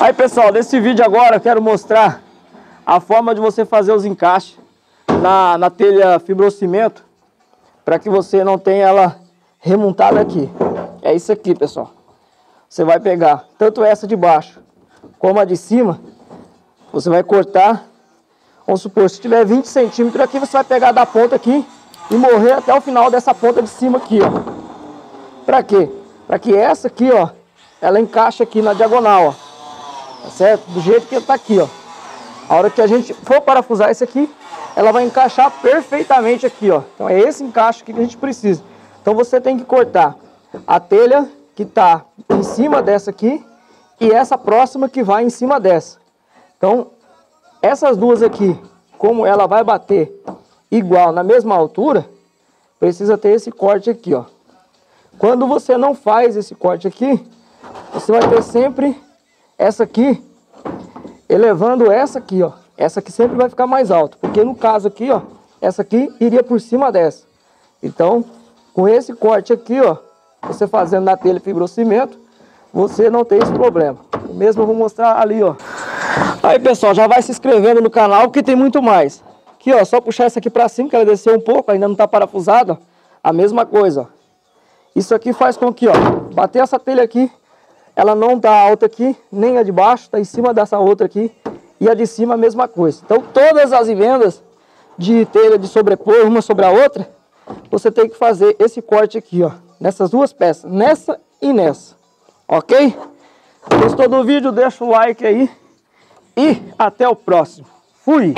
Aí pessoal, nesse vídeo agora eu quero mostrar a forma de você fazer os encaixes na, na telha fibrocimento para que você não tenha ela remontada aqui. É isso aqui pessoal. Você vai pegar tanto essa de baixo como a de cima, você vai cortar, vamos supor, se tiver 20 centímetros aqui, você vai pegar da ponta aqui e morrer até o final dessa ponta de cima aqui, ó. Pra quê? Pra que essa aqui, ó, ela encaixe aqui na diagonal, ó. Tá certo? Do jeito que tá aqui, ó. A hora que a gente for parafusar esse aqui, ela vai encaixar perfeitamente aqui, ó. Então é esse encaixe que a gente precisa. Então você tem que cortar a telha que tá em cima dessa aqui e essa próxima que vai em cima dessa. Então, essas duas aqui, como ela vai bater igual na mesma altura, precisa ter esse corte aqui, ó. Quando você não faz esse corte aqui, você vai ter sempre essa aqui elevando essa aqui, ó. Essa aqui sempre vai ficar mais alta, porque no caso aqui, ó, essa aqui iria por cima dessa. Então, com esse corte aqui, ó, você fazendo na telha fibrocimento, você não tem esse problema. O mesmo eu vou mostrar ali, ó. Aí, pessoal, já vai se inscrevendo no canal, porque tem muito mais. Aqui, ó, só puxar essa aqui pra cima, que ela desceu um pouco, ainda não tá parafusada, ó. A mesma coisa, ó. Isso aqui faz com que, ó, bater essa telha aqui, ela não tá alta aqui, nem a de baixo, tá em cima dessa outra aqui. E a de cima a mesma coisa. Então, todas as emendas de telha de sobrepor uma sobre a outra, você tem que fazer esse corte aqui, ó. Nessas duas peças, nessa e nessa. Ok? Gostou do vídeo? Deixa o like aí. E até o próximo. Fui!